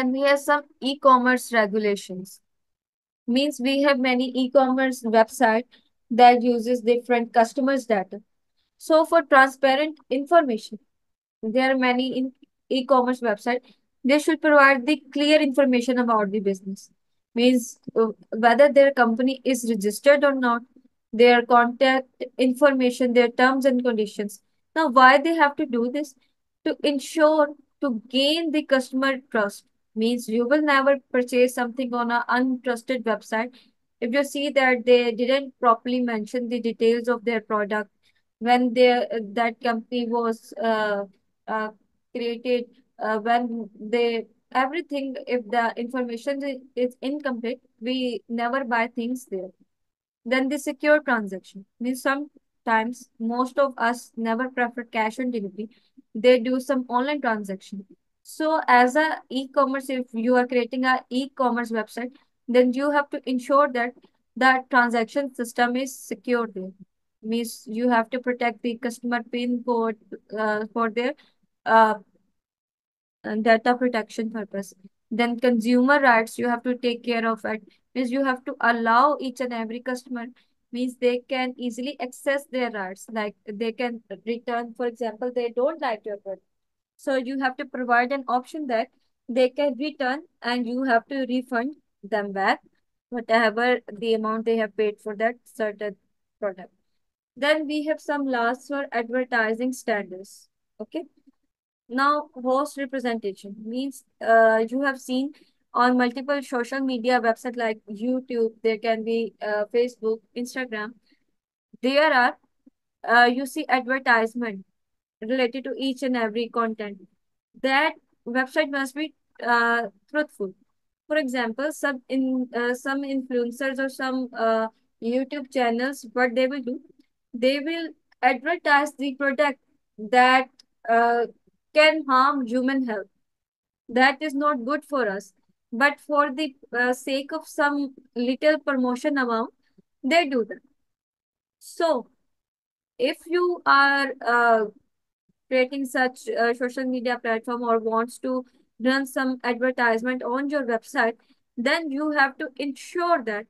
Then we have some e-commerce regulations. Means we have many e-commerce website that uses different customers' data. So for transparent information, there are many e-commerce website. They should provide the clear information about the business. Means uh, whether their company is registered or not, their contact information, their terms and conditions. Now, why they have to do this? To ensure to gain the customer trust. Means you will never purchase something on an untrusted website if you see that they didn't properly mention the details of their product when they, that company was uh, uh, created, uh, when they everything, if the information is incomplete, we never buy things there. Then the secure transaction means sometimes most of us never prefer cash on delivery. They do some online transaction. So as a e-commerce, if you are creating a e-commerce website, then you have to ensure that that transaction system is secure there. Means you have to protect the customer pin code uh, for their uh, data protection purpose. Then consumer rights, you have to take care of it. Means you have to allow each and every customer means they can easily access their rights. Like they can return, for example, they don't like your product. So you have to provide an option that they can return and you have to refund them back whatever the amount they have paid for that certain product. Then we have some laws for advertising standards. Okay. Now, host representation means uh, you have seen on multiple social media websites like YouTube, there can be uh, Facebook, Instagram. There are, uh, you see advertisement related to each and every content. That website must be uh, truthful. For example, some in uh, some influencers or some uh, YouTube channels, what they will do, they will advertise the product that uh, can harm human health. That is not good for us. But for the uh, sake of some little promotion amount, they do that. So, if you are uh, creating such a social media platform or wants to run some advertisement on your website, then you have to ensure that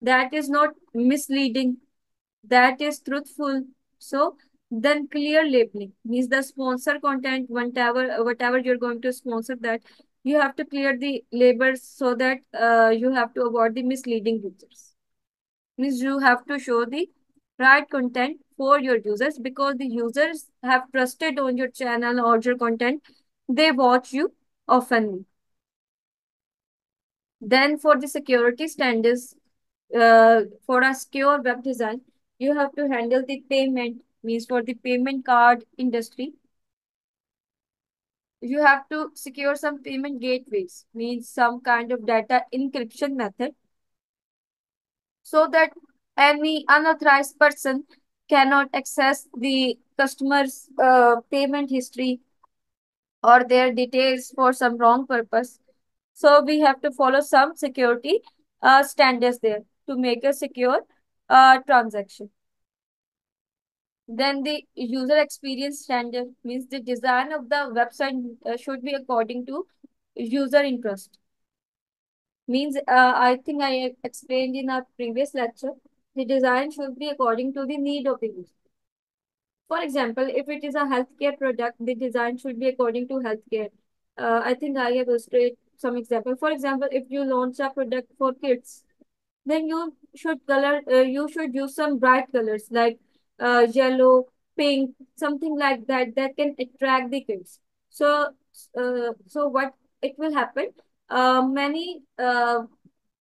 that is not misleading, that is truthful. So then clear labeling means the sponsor content, whatever whatever you're going to sponsor that, you have to clear the labels so that uh, you have to avoid the misleading users. Means you have to show the right content for your users because the users have trusted on your channel or your content. They watch you often. Then for the security standards, uh, for a secure web design, you have to handle the payment, means for the payment card industry. You have to secure some payment gateways, means some kind of data encryption method, so that any unauthorized person cannot access the customer's uh, payment history or their details for some wrong purpose. So we have to follow some security uh, standards there to make a secure uh, transaction. Then the user experience standard means the design of the website uh, should be according to user interest. Means uh, I think I explained in our previous lecture, the design should be according to the need of the user. For example, if it is a healthcare product, the design should be according to healthcare. Uh, I think I have illustrated some example. For example, if you launch a product for kids, then you should color, uh, you should use some bright colors like uh, yellow, pink, something like that, that can attract the kids. So, uh, so what it will happen, uh, many uh,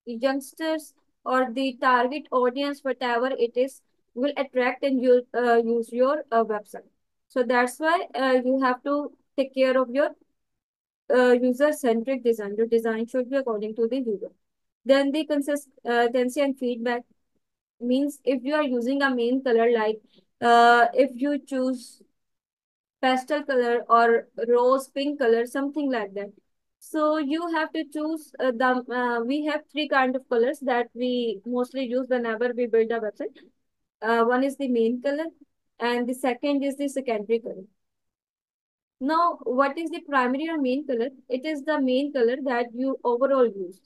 youngsters or the target audience, whatever it is, will attract and use, uh, use your uh, website. So that's why uh, you have to take care of your uh, user-centric design. Your design should be according to the user. Then the consistency and feedback means if you are using a main color, like uh, if you choose pastel color or rose pink color, something like that. So you have to choose uh, the, uh, we have three kind of colors that we mostly use whenever we build a website. Uh, one is the main color and the second is the secondary color. Now, what is the primary or main color? It is the main color that you overall use.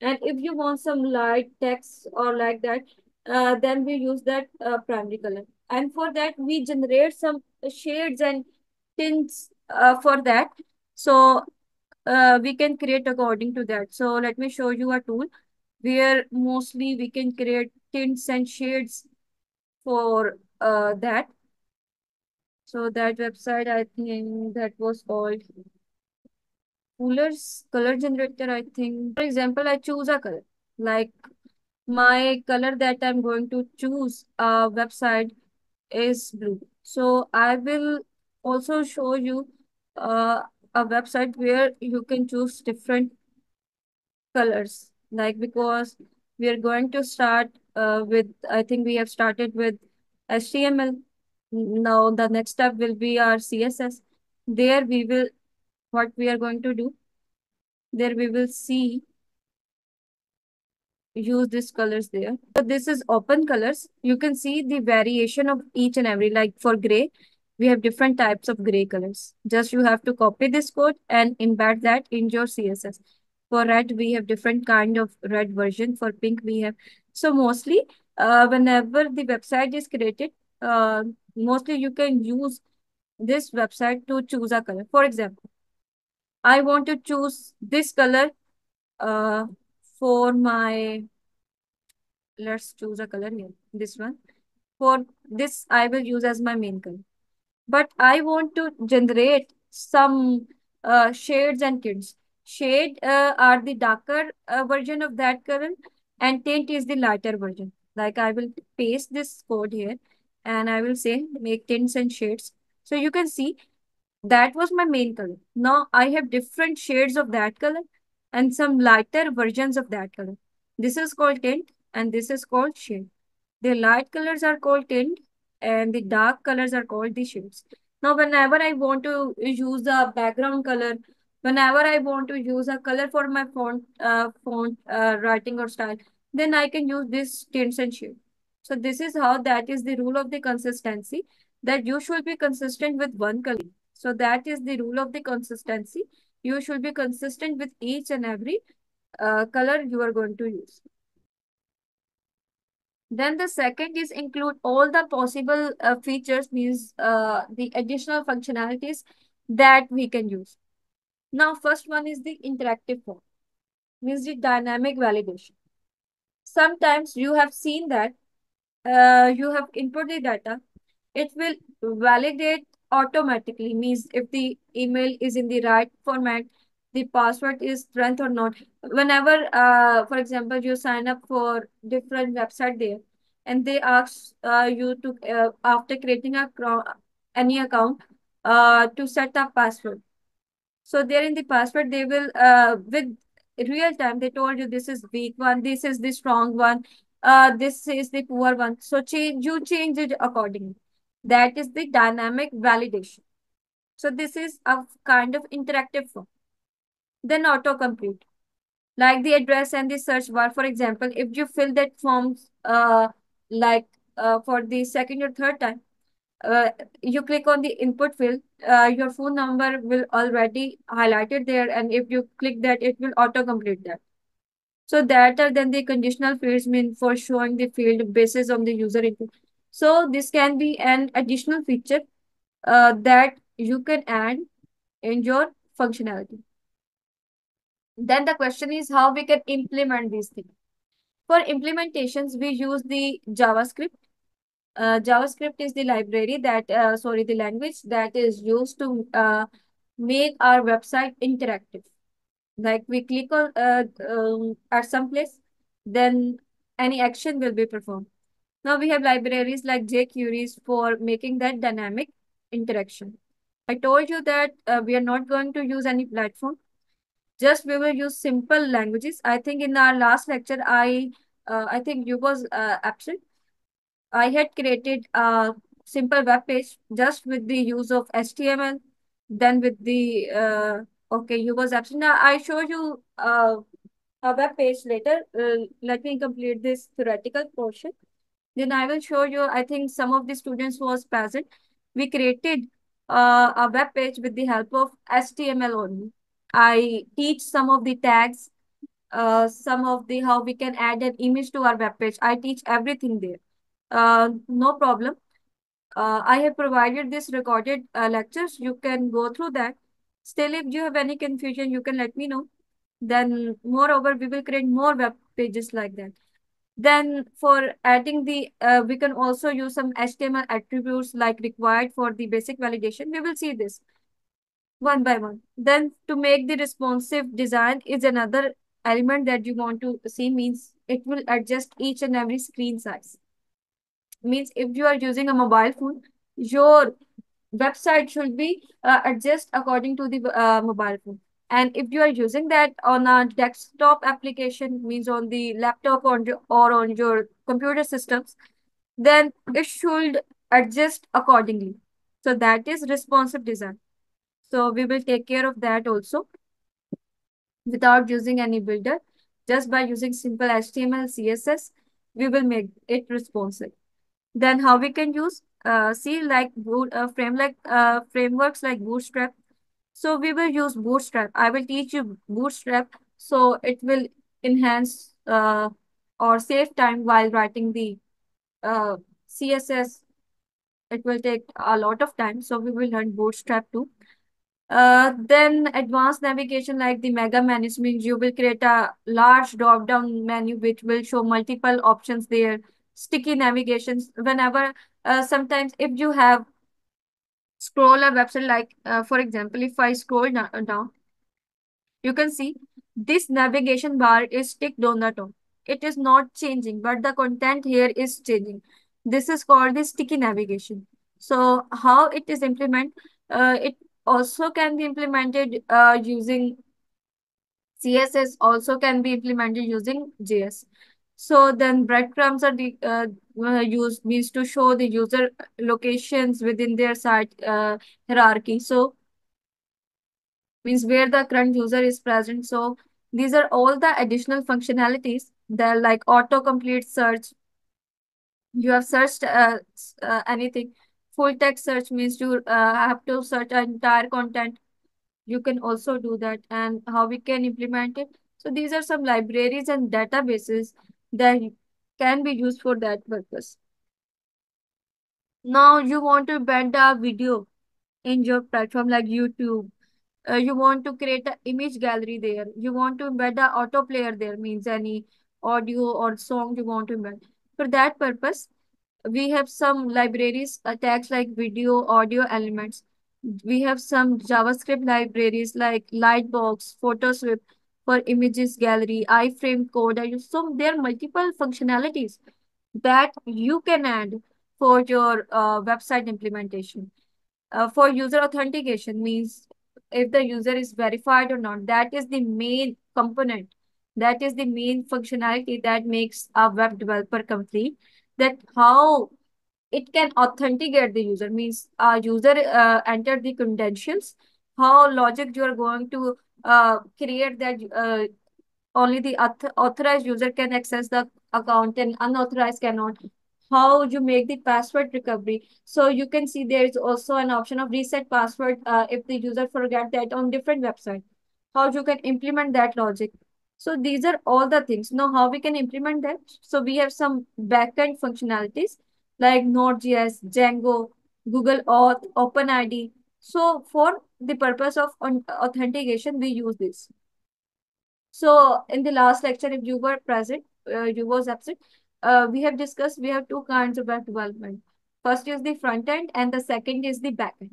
And if you want some light text or like that, uh, then we use that uh, primary color. And for that, we generate some shades and tints uh, for that. So uh, we can create according to that. So let me show you a tool where mostly we can create tints and shades for uh, that. So that website, I think that was called Fuller's color generator, I think. For example, I choose a color. Like my color that I'm going to choose a website is blue. So I will also show you uh, a website where you can choose different colors. Like because we are going to start uh, with, I think we have started with HTML. Now the next step will be our CSS. There we will, what we are going to do, there we will see use these colors there. So this is open colors. You can see the variation of each and every, like for gray, we have different types of gray colors. Just you have to copy this code and embed that in your CSS. For red, we have different kind of red version. For pink, we have. So mostly, uh, whenever the website is created, uh, mostly you can use this website to choose a color. For example, I want to choose this color uh, for my, let's choose a color here, this one. For this, I will use as my main color. But I want to generate some uh, shades and tints. Shade uh, are the darker uh, version of that color and tint is the lighter version. Like I will paste this code here and I will say make tints and shades. So you can see that was my main color. Now I have different shades of that color and some lighter versions of that color. This is called tint and this is called shade. The light colors are called tint and the dark colors are called the shades. Now, whenever I want to use a background color, whenever I want to use a color for my font, uh, font uh, writing or style, then I can use this tints and shade. So this is how that is the rule of the consistency that you should be consistent with one color. So that is the rule of the consistency. You should be consistent with each and every uh, color you are going to use. Then the second is include all the possible uh, features means uh, the additional functionalities that we can use. Now, first one is the interactive form, means the dynamic validation. Sometimes you have seen that uh, you have input the data, it will validate automatically, means if the email is in the right format, the password is strength or not. Whenever, uh, for example, you sign up for different website there, and they ask uh, you to uh, after creating a any account uh, to set up password. So there in the password, they will uh, with real time they told you this is weak one, this is the strong one, uh, this is the poor one. So change you change it accordingly. That is the dynamic validation. So this is a kind of interactive form. Then autocomplete. Like the address and the search bar, for example, if you fill that forms uh, like uh, for the second or third time, uh, you click on the input field, uh, your phone number will already highlighted there. And if you click that, it will auto-complete that. So that are then the conditional fields mean for showing the field basis on the user input. So this can be an additional feature uh, that you can add in your functionality. Then the question is how we can implement these things. For implementations, we use the JavaScript. Uh, JavaScript is the library that, uh, sorry, the language that is used to uh, make our website interactive. Like we click on uh, um, at some place, then any action will be performed. Now we have libraries like jQuery for making that dynamic interaction. I told you that uh, we are not going to use any platform. Just we will use simple languages. I think in our last lecture, I uh, I think you was uh, absent. I had created a simple web page just with the use of HTML. Then with the uh, okay, you was absent. Now I show you uh, a web page later. Uh, let me complete this theoretical portion. Then I will show you. I think some of the students was present. We created uh, a web page with the help of HTML only. I teach some of the tags, uh, some of the how we can add an image to our web page. I teach everything there. Uh, no problem. Uh, I have provided this recorded uh, lectures. You can go through that. Still, if you have any confusion, you can let me know. Then, moreover, we will create more web pages like that. Then for adding the, uh, we can also use some HTML attributes like required for the basic validation. We will see this one by one. Then to make the responsive design is another element that you want to see means it will adjust each and every screen size. Means if you are using a mobile phone, your website should be uh, adjust according to the uh, mobile phone. And if you are using that on a desktop application, means on the laptop or, or on your computer systems, then it should adjust accordingly. So that is responsive design. So we will take care of that also without using any builder. Just by using simple HTML, CSS, we will make it responsive. Then how we can use, uh, see like boot, uh, frame like uh, frameworks like Bootstrap. So we will use Bootstrap. I will teach you Bootstrap. So it will enhance uh, or save time while writing the uh, CSS. It will take a lot of time. So we will learn Bootstrap too. Uh, then advanced navigation like the mega menus means you will create a large drop down menu which will show multiple options there. Sticky navigations whenever uh, sometimes if you have scroll a website like uh, for example if I scroll down you can see this navigation bar is ticked on the top. It is not changing but the content here is changing. This is called the sticky navigation. So how it is implemented? Uh, it also can be implemented uh, using CSS also can be implemented using JS. So then breadcrumbs are the, uh, uh, used means to show the user locations within their site uh, hierarchy. So means where the current user is present. So these are all the additional functionalities. They're like autocomplete search. You have searched uh, uh, anything. Full text search means you uh, have to search entire content you can also do that and how we can implement it. So these are some libraries and databases that can be used for that purpose. Now you want to embed a video in your platform like YouTube. Uh, you want to create an image gallery there. You want to embed a auto player there means any audio or song you want to embed. For that purpose, we have some libraries attached like video, audio elements we have some JavaScript libraries like Lightbox, PhotoSwipe for images gallery, iframe code. So there are multiple functionalities that you can add for your uh, website implementation. Uh, for user authentication means if the user is verified or not, that is the main component. That is the main functionality that makes a web developer complete. That how it can authenticate the user. Means uh, user uh, enter the credentials how logic you are going to uh, create that uh, only the auth authorized user can access the account and unauthorized cannot. How you make the password recovery. So you can see there is also an option of reset password uh, if the user forget that on different website. How you can implement that logic so these are all the things now how we can implement that so we have some backend functionalities like Node.js, Django, Google Auth, OpenID. So for the purpose of authentication, we use this. So in the last lecture, if you were present, uh, you was absent, uh, we have discussed we have two kinds of web development. First is the front end and the second is the back end.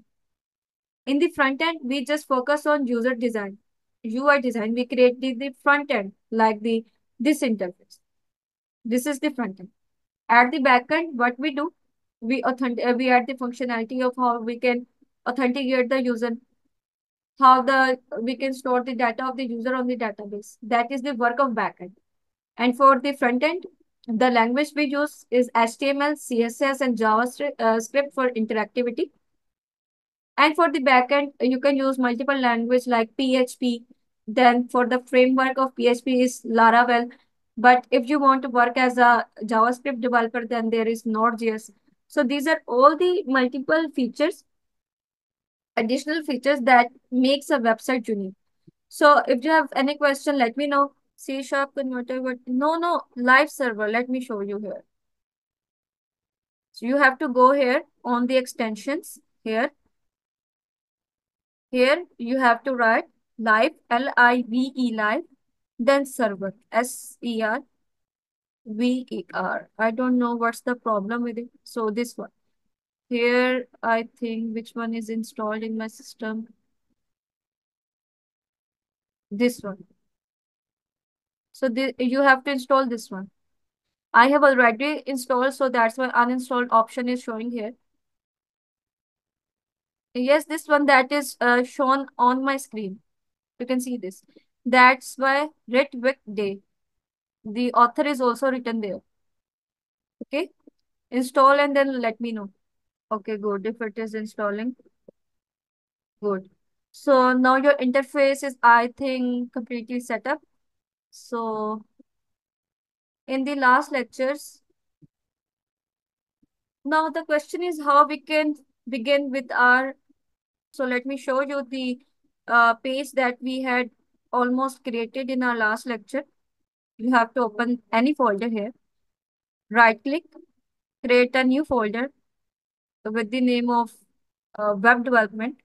In the front end, we just focus on user design. UI design, we create the, the front end like the this interface. This is the front end. At the backend, what we do, we authentic uh, we add the functionality of how we can authenticate the user, how the we can store the data of the user on the database. That is the work of backend. And for the front end, the language we use is HTML, CSS, and JavaScript uh, for interactivity. And for the backend, you can use multiple language like PHP. Then for the framework of PHP is Laravel. But if you want to work as a JavaScript developer, then there is Node.js. So these are all the multiple features additional features that makes a website unique. So if you have any question, let me know. C sharp converter, but no, no, live server. Let me show you here. So you have to go here on the extensions here. Here you have to write live, L-I-V-E live, then server, S-E-R, V-E-R. I don't know what's the problem with it. So this one. Here, I think which one is installed in my system. This one. So the, you have to install this one. I have already installed, so that's why uninstalled option is showing here. Yes, this one that is uh, shown on my screen. You can see this. That's why Red Ritwick Dey. The author is also written there. Okay. Install and then let me know. Okay, good. If it is installing. Good. So now your interface is, I think, completely set up. So in the last lectures, now the question is how we can begin with our, so let me show you the uh, page that we had almost created in our last lecture. You have to open any folder here. Right click, create a new folder with the name of uh, web development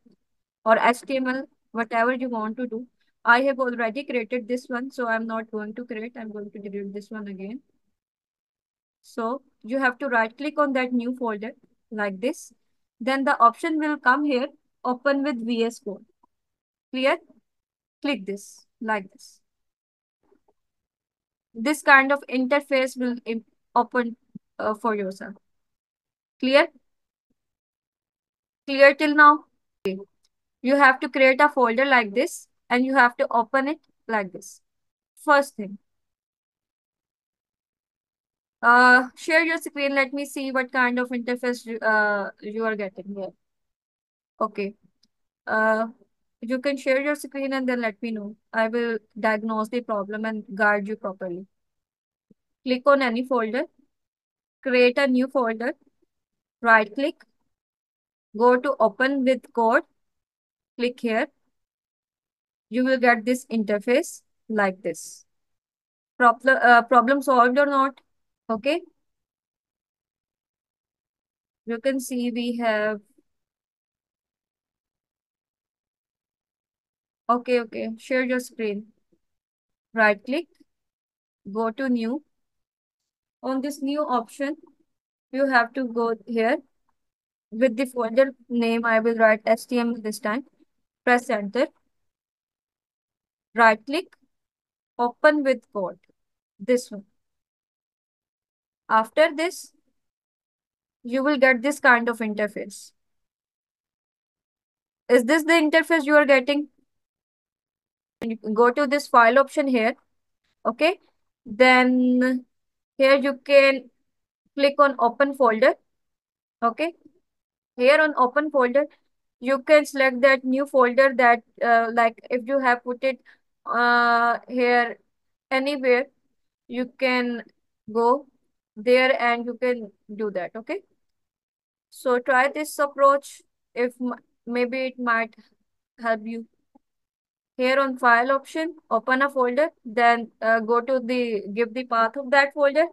or HTML, whatever you want to do. I have already created this one, so I'm not going to create. I'm going to delete this one again. So you have to right click on that new folder like this. Then the option will come here, open with VS Code. Clear? Click this like this. This kind of interface will open uh, for yourself. Clear? Clear till now? Okay. You have to create a folder like this and you have to open it like this. First thing. Uh, share your screen. Let me see what kind of interface uh, you are getting here. Okay. Uh, you can share your screen and then let me know. I will diagnose the problem and guide you properly. Click on any folder. Create a new folder. Right click. Go to open with code. Click here. You will get this interface like this. Problem, uh, problem solved or not? Okay. You can see we have Okay, okay. Share your screen. Right click. Go to new. On this new option, you have to go here. With the folder name, I will write STM this time. Press enter. Right click. Open with code. This one. After this, you will get this kind of interface. Is this the interface you are getting? You can go to this file option here. Okay. Then here you can click on open folder. Okay. Here on open folder, you can select that new folder that uh, like if you have put it uh, here anywhere, you can go there and you can do that. Okay. So try this approach if maybe it might help you. Here on file option, open a folder, then uh, go to the, give the path of that folder.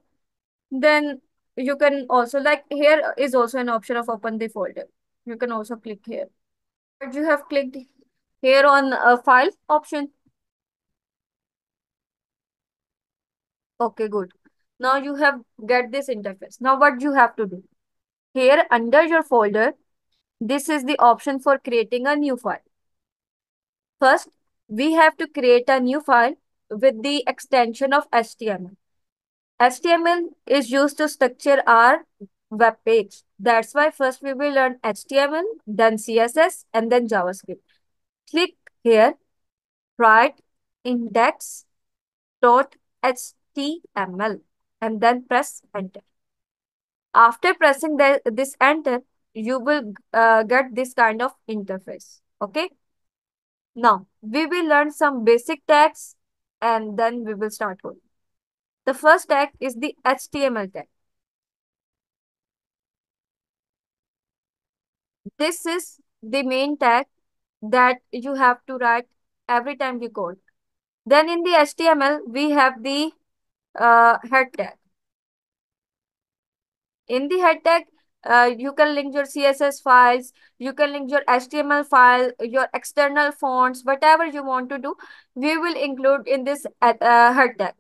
Then you can also like here is also an option of open the folder. You can also click here. But you have clicked here on a file option. Okay, good. Now you have get this interface. Now what you have to do? Here under your folder, this is the option for creating a new file. First, we have to create a new file with the extension of HTML. HTML is used to structure our web page. That's why first we will learn HTML, then CSS, and then JavaScript. Click here, write index.html, and then press enter. After pressing the, this enter, you will uh, get this kind of interface. Okay. Now, we will learn some basic tags and then we will start coding. The first tag is the HTML tag. This is the main tag that you have to write every time you code. Then in the HTML, we have the uh, head tag. In the head tag, uh, you can link your CSS files, you can link your HTML file, your external fonts, whatever you want to do, we will include in this uh, head tag.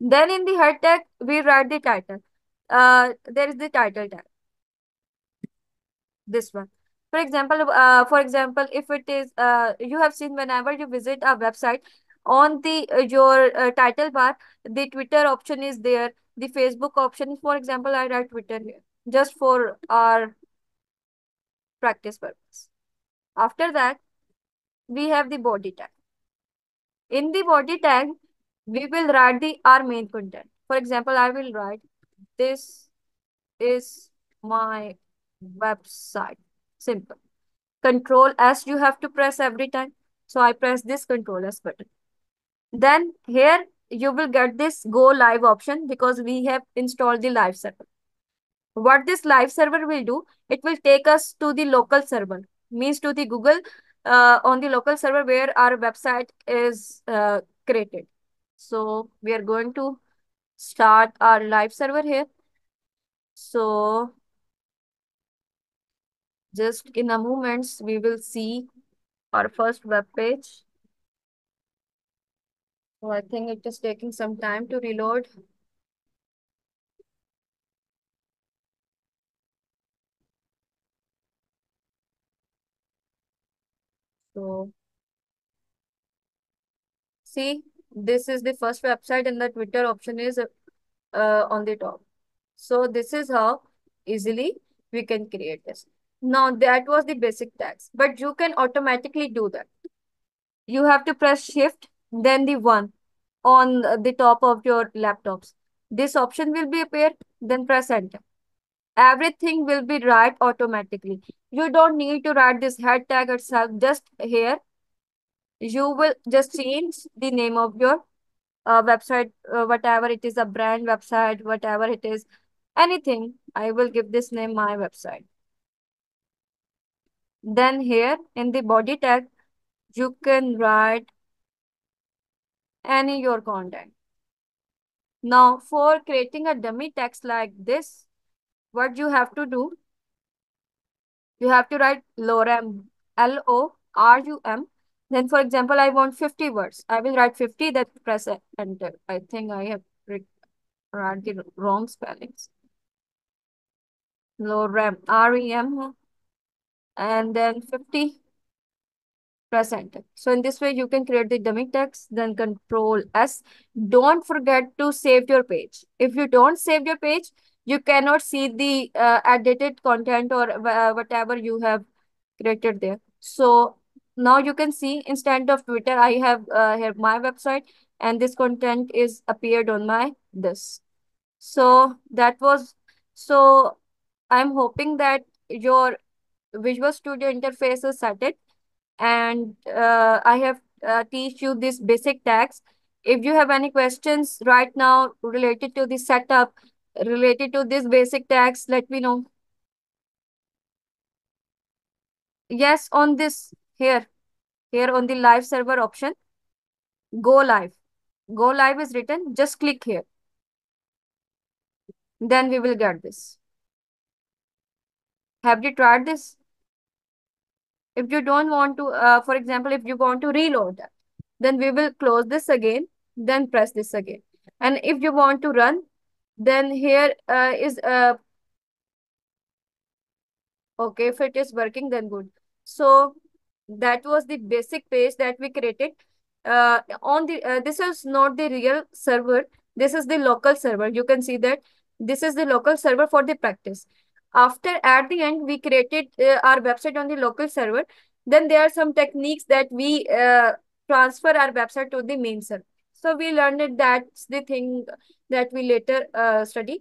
Then in the head tag, we write the title. Uh, there is the title tag. This one. For example, uh, for example, if it is, uh, you have seen whenever you visit a website, on the uh, your uh, title bar, the Twitter option is there. The Facebook option, for example, I write Twitter here just for our practice purpose. After that, we have the body tag. In the body tag, we will write the our main content. For example, I will write this is my website. Simple. Control S you have to press every time. So I press this Control S button. Then here you will get this go live option because we have installed the live server. What this live server will do, it will take us to the local server, means to the Google uh, on the local server where our website is uh, created. So we are going to start our live server here. So just in a moment, we will see our first web page. So I think it is taking some time to reload. So see, this is the first website and the Twitter option is uh, on the top. So this is how easily we can create this. Now that was the basic tags, but you can automatically do that. You have to press shift, then the one on the top of your laptops. This option will be appear, then press enter. Everything will be right automatically. You don't need to write this head tag itself. Just here, you will just change the name of your uh, website, uh, whatever it is, a brand website, whatever it is, anything. I will give this name my website. Then here in the body tag, you can write any your content. Now for creating a dummy text like this, what you have to do, you have to write lorem, L-O-R-U-M. Then for example, I want 50 words. I will write 50, then press enter. I think I have written the wrong spellings. Lorem, R-E-M, and then 50 press enter. So in this way, you can create the dummy text, then control S. Don't forget to save your page. If you don't save your page, you cannot see the uh, edited content or uh, whatever you have created there. So now you can see instead of Twitter, I have uh, here my website and this content is appeared on my this. So that was, so I'm hoping that your Visual Studio interface is set it and uh, I have uh, teach you this basic tags. If you have any questions right now related to the setup, related to this basic tags, let me know. Yes, on this here, here on the live server option, go live. Go live is written, just click here. Then we will get this. Have you tried this? If you don't want to, uh, for example, if you want to reload that, then we will close this again, then press this again. And if you want to run, then here uh, is uh, okay. If it is working, then good. So that was the basic page that we created. Uh, on the uh, this is not the real server. This is the local server. You can see that this is the local server for the practice. After at the end, we created uh, our website on the local server. Then there are some techniques that we uh, transfer our website to the main server. So we learned that that's the thing that we later uh, study.